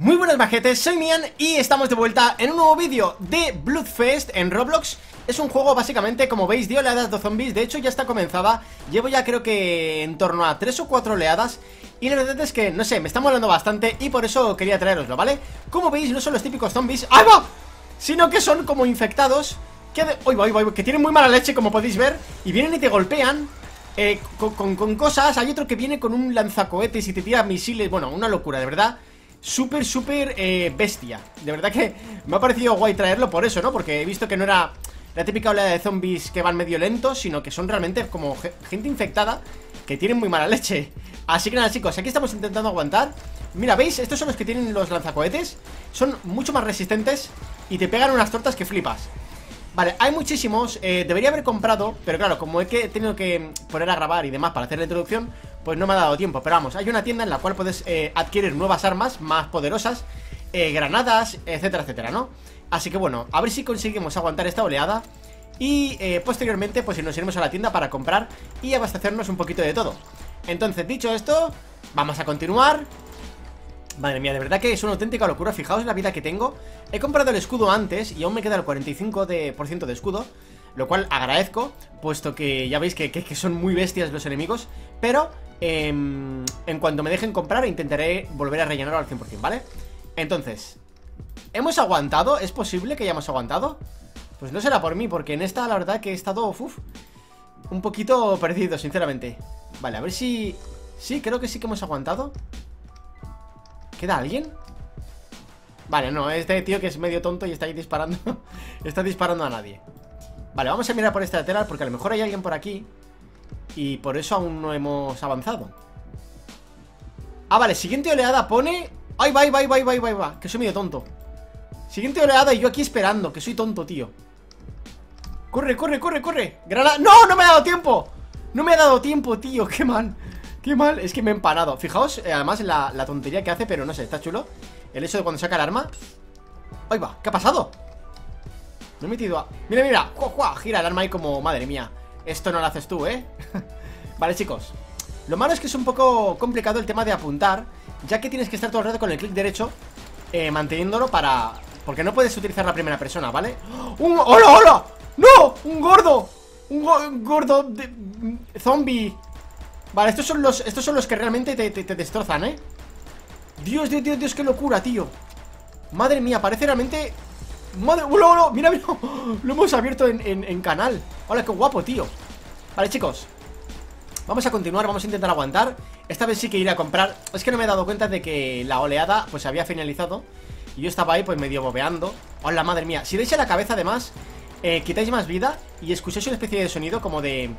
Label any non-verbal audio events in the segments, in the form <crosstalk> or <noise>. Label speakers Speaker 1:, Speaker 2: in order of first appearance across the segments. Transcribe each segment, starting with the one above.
Speaker 1: Muy buenas majetes, soy Mian y estamos de vuelta en un nuevo vídeo de Bloodfest en Roblox. Es un juego básicamente, como veis, de oleadas de zombies, de hecho ya está comenzada Llevo ya creo que en torno a 3 o 4 oleadas. Y la verdad es que, no sé, me está molando bastante y por eso quería traeroslo, ¿vale? Como veis, no son los típicos zombies. ¡Ahí va! Sino que son como infectados que, de... que tienen muy mala leche, como podéis ver Y vienen y te golpean eh, con, con cosas, hay otro que viene con un lanzacohetes y te tira misiles. Bueno, una locura, de verdad súper, súper eh, bestia. De verdad que me ha parecido guay traerlo por eso, ¿no? Porque he visto que no era la típica oleada de zombies que van medio lentos Sino que son realmente como gente infectada que tienen muy mala leche. Así que nada chicos, aquí estamos intentando aguantar. Mira, ¿veis? Estos son los que tienen los lanzacohetes. Son mucho más resistentes Y te pegan unas tortas que flipas. Vale, hay muchísimos, eh, debería haber comprado Pero claro, como he tenido que poner a grabar y demás para hacer la introducción pues no me ha dado tiempo, pero vamos, hay una tienda en la cual puedes eh, adquirir nuevas armas más poderosas eh, Granadas, etcétera, etcétera, ¿no? Así que bueno, a ver si conseguimos aguantar esta oleada Y eh, posteriormente pues nos iremos a la tienda para comprar y abastecernos un poquito de todo. Entonces, dicho esto, vamos a continuar. Madre mía, de verdad que es una auténtica locura. Fijaos la vida que tengo. He comprado el escudo antes y aún me queda el 45% de, de escudo Lo cual agradezco Puesto que ya veis que, que son muy bestias los enemigos Pero en cuanto me dejen comprar intentaré volver a rellenarlo al 100%, ¿vale? Entonces, ¿hemos aguantado? ¿Es posible que hayamos aguantado? Pues no será por mí, porque en esta la verdad que he estado, uf, un poquito perdido, sinceramente Vale, a ver si... Sí, creo que sí que hemos aguantado ¿Queda alguien? Vale, no, este tío que es medio tonto y está ahí disparando <laughs> Está disparando a nadie Vale, vamos a mirar por esta lateral porque a lo mejor hay alguien por aquí y por eso aún no hemos avanzado Ah, vale, siguiente oleada pone... ¡Ay, va, va, va, va, va, va! Que soy medio tonto Siguiente oleada y yo aquí esperando Que soy tonto, tío Corre, corre, corre, corre Granada... ¡No, no me ha dado tiempo! No me ha dado tiempo, tío Qué mal Qué mal Es que me he empanado Fijaos, eh, además, la, la tontería que hace Pero no sé, está chulo El hecho de cuando saca el arma ¡Ay, va! ¿Qué ha pasado? Me he metido a... Mira, mira Gira el arma ahí como... Madre mía esto no lo haces tú, ¿eh? <laughs> vale, chicos Lo malo es que es un poco complicado el tema de apuntar Ya que tienes que estar todo el rato con el clic derecho eh, Manteniéndolo para... Porque no puedes utilizar la primera persona, ¿vale? ¡Un... ¡Hola, hola! ¡No! ¡Un gordo! Un, gordo. Zombie Vale, estos son los estos son los que realmente te, te, destrozan, ¿eh? Dios, Dios, Dios, Dios, qué locura, tío Madre mía, parece realmente Madre, hola, hola, mira, mira <gasps> Lo hemos abierto en, en canal Hola, qué guapo, tío Vale, chicos. Vamos a continuar, vamos a intentar aguantar. Esta vez sí que iré a comprar. Es que no me he dado cuenta de que la oleada pues había finalizado. Y yo estaba ahí pues medio bobeando. Hola, madre mía. Si deis a la cabeza además eh, Quitáis más vida Y escucháis una especie de sonido como de...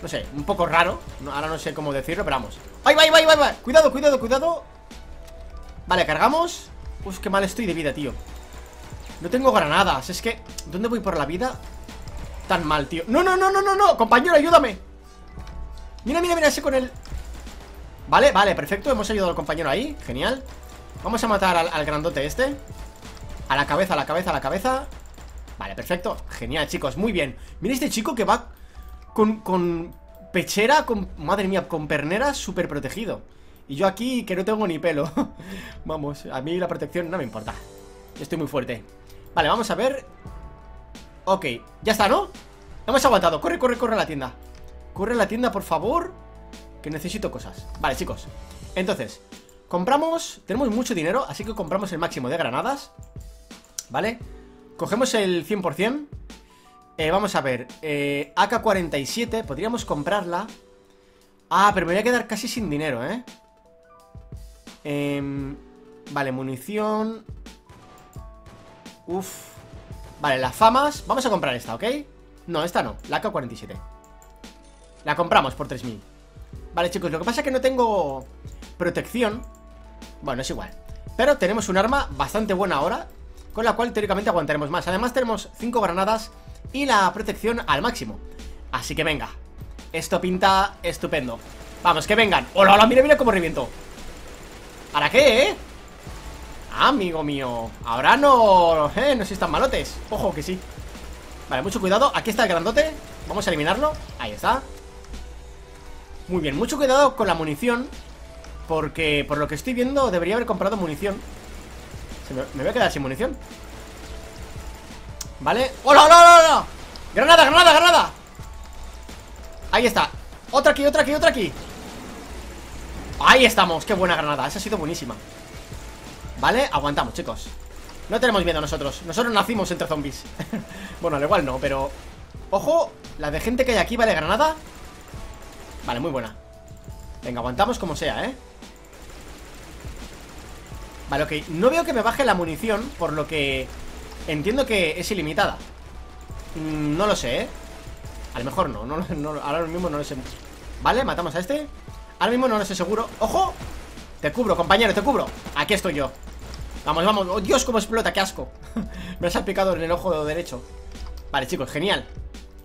Speaker 1: No sé, un poco raro. Ahora no sé cómo decirlo, pero vamos. ¡Ay, va, va, va, va! Cuidado, cuidado, cuidado. Vale, cargamos. Uf, qué mal estoy de vida, tío. No tengo granadas. Es que... ¿Dónde voy por la vida? Tan mal, tío. ¡No, no, no, no, no, no! Compañero, ayúdame. Mira, mira, mira ese con el... Vale, vale, perfecto Hemos ayudado al compañero ahí, genial. Vamos a matar al, grandote este. A la cabeza, a la cabeza, a la cabeza. Vale, perfecto, genial, chicos, muy bien. Mira este chico que va con, con pechera, con, madre mía, con pernera súper protegido Y yo aquí que no tengo ni pelo. <laughs> Vamos, a mí la protección no me importa. Estoy muy fuerte. Vale, vamos a ver Ok, ya está, ¿no? Hemos aguantado, corre, corre, corre a la tienda. Corre a la tienda, por favor Que necesito cosas. Vale, chicos. Entonces, compramos Tenemos mucho dinero, así que compramos el máximo de granadas ¿Vale? Cogemos el 100% eh, Vamos a ver eh, AK-47, podríamos comprarla. Ah, pero me voy a quedar casi sin dinero, ¿eh? eh vale, munición. Uf Vale, las famas. Vamos a comprar esta, ¿ok? No, esta no, la K-47. La compramos por 3.000 Vale, chicos, lo que pasa es que no tengo protección. Bueno, es igual. Pero tenemos un arma bastante buena ahora Con la cual teóricamente aguantaremos más. Además tenemos 5 granadas y la protección al máximo. Así que venga. Esto pinta estupendo. Vamos, que vengan. ¡Hola, hola! Mira, mira cómo reviento. ¿Para qué, eh? Amigo mío Ahora no... Eh, no si tan malotes. Ojo que sí. Vale, mucho cuidado Aquí está el grandote. Vamos a eliminarlo. Ahí está. Muy bien, mucho cuidado con la munición Porque por lo que estoy viendo Debería haber comprado munición. Me, me voy a quedar sin munición. ¿Vale? ¡Hola, hola, hola, hola! ¡Granada, granada, granada! Ahí está. Otra aquí, otra aquí, otra aquí. Ahí estamos, qué buena granada. Esa ha sido buenísima ¿Vale? Aguantamos, chicos No tenemos miedo nosotros Nosotros nacimos entre zombies <laughs> Bueno, al igual no, pero... Ojo, la de gente que hay aquí, ¿vale? Granada Vale, muy buena Venga, aguantamos como sea, ¿eh? Vale, ok No veo que me baje la munición Por lo que entiendo que es ilimitada mm, No lo sé, ¿eh? A lo mejor no, no, no Ahora mismo no lo sé Vale, matamos a este Ahora mismo no lo sé seguro ¡Ojo! Te cubro, compañero, te cubro Aquí estoy yo Vamos, vamos ¡Oh, Dios, cómo explota! ¡Qué asco! <laughs> me ha salpicado en el ojo derecho Vale, chicos, genial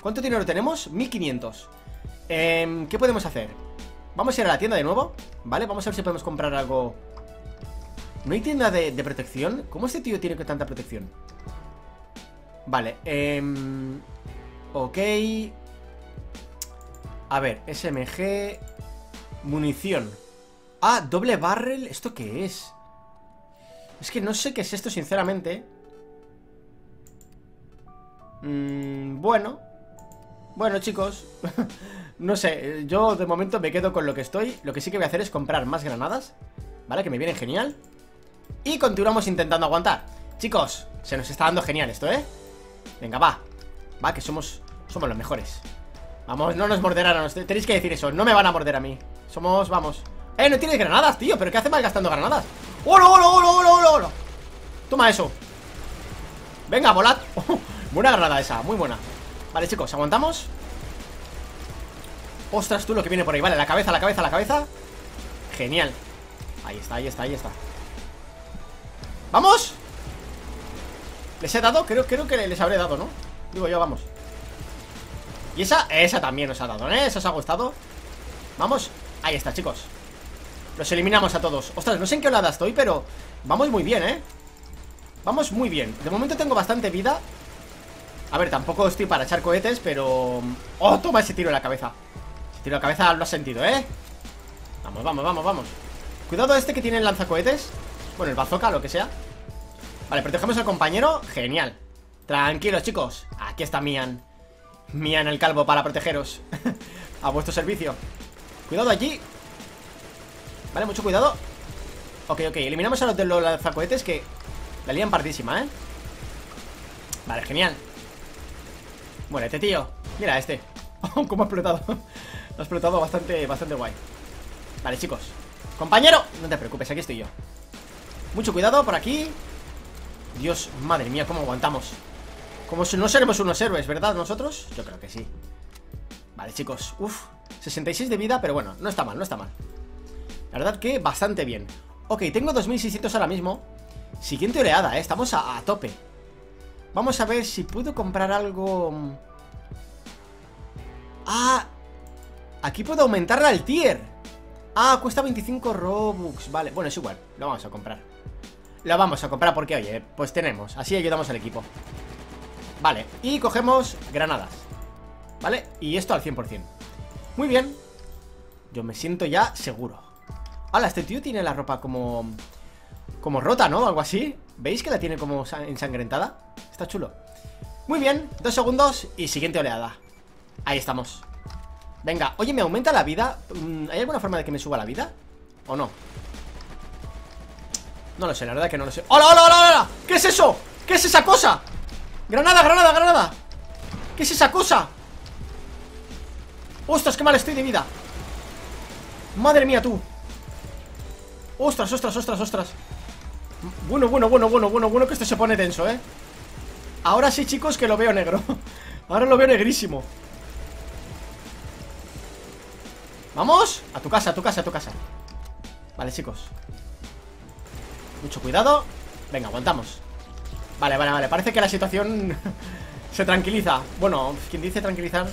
Speaker 1: ¿Cuánto dinero tenemos? 1500 eh, ¿Qué podemos hacer? Vamos a ir a la tienda de nuevo ¿Vale? Vamos a ver si podemos comprar algo ¿No hay tienda de, protección? ¿Cómo este tío tiene tanta protección? Vale, eh, Ok A ver, SMG Munición Ah, doble barrel, ¿esto qué es? Es que no sé qué es esto, sinceramente. Mm, Bueno. Bueno, chicos. <laughs> No sé, yo de momento me quedo con lo que estoy. Lo que sí que voy a hacer es comprar más granadas ¿Vale? Que me vienen genial. Y continuamos intentando aguantar. Chicos, se nos está dando genial esto, ¿eh? Venga, va. Va, que somos, somos los mejores. Vamos, no nos morderán Tenéis que decir eso, no me van a morder a mí. Somos, vamos Eh, no tienes granadas, tío ¿Pero qué hace mal gastando granadas? ¡Hola, hola, hola, hola, hola, hola! Toma eso Venga, volad <laughs> Buena granada esa, muy buena Vale, chicos, ¿aguantamos? Ostras, tú lo que viene por ahí Vale, la cabeza, la cabeza, la cabeza Genial Ahí está, ahí está, ahí está ¡Vamos! ¿Les he dado? Creo, creo que les habré dado, ¿no? Digo yo, vamos Y esa, esa también nos ha dado, ¿eh? Esa os ha gustado Vamos, ahí está, chicos Los eliminamos a todos. Ostras, no sé en qué olada estoy, pero Vamos muy bien, ¿eh? Vamos muy bien. De momento tengo bastante vida. A ver, tampoco estoy para echar cohetes, pero... ¡Oh, toma ese tiro en la cabeza! Ese tiro en la cabeza lo has sentido, ¿eh? Vamos, vamos, vamos, vamos. Cuidado este que tiene el lanzacohetes. Bueno, el bazooka, lo que sea. Vale, protegemos al compañero. Genial. Tranquilos, chicos. Aquí está Mian. Mian el calvo para protegeros. <laughs> A vuestro servicio. Cuidado allí Vale, mucho cuidado. Ok, ok, eliminamos a los de los lanzacohetes que La lían partísima, ¿eh? Vale, genial. Bueno, este tío. Mira, este. <laughs> Cómo ha explotado. Ha explotado bastante, bastante guay. Vale, chicos. Compañero, no te preocupes, aquí estoy yo. Mucho cuidado por aquí. Dios, madre mía, cómo aguantamos. Como si no seremos unos héroes, ¿verdad? ¿Nosotros? Yo creo que sí. Vale, chicos, uff 66 de vida, pero bueno, no está mal, no está mal La verdad que bastante bien. Ok, tengo 2600 ahora mismo. Siguiente oleada, ¿eh? Estamos a, a tope. Vamos a ver si puedo comprar algo Ah Aquí puedo aumentarla al tier. Ah, cuesta 25 Robux. Vale, bueno, es igual, lo vamos a comprar. La vamos a comprar porque, oye, pues tenemos Así ayudamos al equipo. Vale, y cogemos granadas ¿Vale? Y esto al 100% Muy bien. Yo me siento ya seguro Hala, este tío tiene la ropa como... Como rota, ¿no? Algo así ¿Veis que la tiene como ensangrentada? Está chulo Muy bien, dos segundos y siguiente oleada Ahí estamos Venga, oye, ¿me aumenta la vida? Mm, ¿Hay alguna forma de que me suba la vida? ¿O no? No lo sé, la verdad que no lo sé ¡Hola, hola, hola, hola! ¿Qué es eso? ¿Qué es esa cosa? ¡Granada, granada, granada! ¿Qué es esa cosa? ¡Ostras, qué mal estoy de vida! ¡Madre mía, tú! ¡Ostras, ostras, ostras, ostras! Bueno, bueno, bueno, bueno, bueno, bueno que esto se pone tenso, ¿eh? Ahora sí, chicos, que lo veo negro. <laughs> Ahora lo veo negrísimo. ¿Vamos? A tu casa, a tu casa, a tu casa. Vale, chicos. Mucho cuidado. Venga, aguantamos. Vale, vale, vale. Parece que la situación <laughs> se tranquiliza. Bueno, quien dice tranquilizar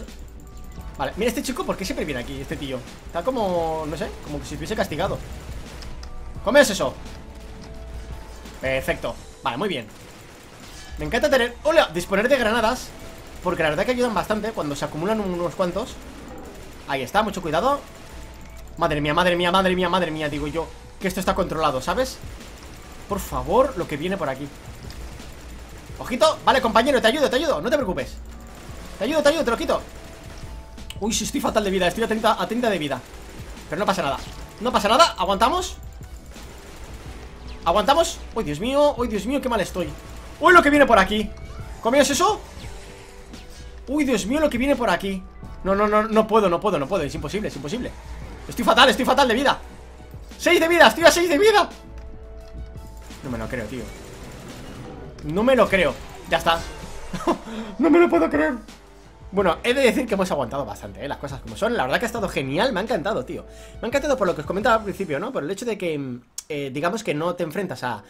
Speaker 1: Vale, mira este chico, ¿por qué siempre viene aquí este tío? Está como, no sé, como si estuviese castigado ¿Comes eso? Perfecto. Vale, muy bien. Me encanta tener, hola, disponer de granadas Porque la verdad que ayudan bastante Cuando se acumulan unos cuantos. Ahí está, mucho cuidado. Madre mía, madre mía, madre mía, madre mía Digo yo, que esto está controlado, ¿sabes? por favor, lo que viene por aquí. Ojito, vale compañero, te ayudo, te ayudo, no te preocupes. Te ayudo, te ayudo, te lo quito. Uy, sí, estoy fatal de vida, estoy a 30, a 30 de vida. Pero no pasa nada. No pasa nada, aguantamos Aguantamos, uy, Dios mío, uy, Dios mío, qué mal estoy. Uy, lo que viene por aquí. ¿Comías eso? Uy, Dios mío, lo que viene por aquí. No, no, no, no puedo, no puedo, no puedo. Es imposible, es imposible. Estoy fatal, estoy fatal de vida. 6 de vida, estoy a 6 de vida. No me lo creo, tío. No me lo creo. Ya está. <laughs> No me lo puedo creer. Bueno, he de decir que hemos aguantado bastante, ¿eh? las cosas como son. La verdad que ha estado genial, me ha encantado, tío. Me ha encantado por lo que os comentaba al principio, ¿no? Por el hecho de que, eh, digamos que no te enfrentas a,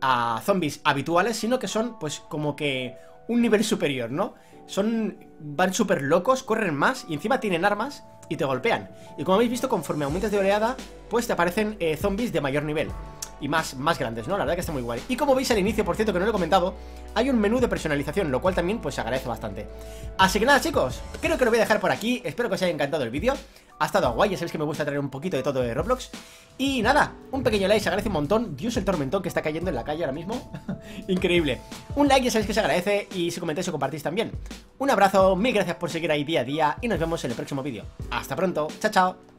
Speaker 1: a zombies habituales Sino que son, pues, como que un nivel superior, ¿no? Son, van súper locos, corren más y encima tienen armas y te golpean. Y como habéis visto, conforme aumentas de oleada, pues te aparecen eh, zombies de mayor nivel y más, más grandes, ¿no? La verdad que está muy guay. Y como veis al inicio, por cierto, que no lo he comentado, hay un menú de personalización, lo cual también pues se agradece bastante. Así que nada, chicos, creo que lo voy a dejar por aquí. Espero que os haya encantado el vídeo. Ha estado guay, ya sabéis que me gusta traer un poquito de todo de Roblox. Y nada, un pequeño like se agradece un montón. Dios, el tormentón que está cayendo en la calle ahora mismo. <laughs> Increíble. Un like ya sabéis que se agradece y si comentáis o compartís también. Un abrazo, mil gracias por seguir ahí día a día y nos vemos en el próximo vídeo. Hasta pronto, chao, chao.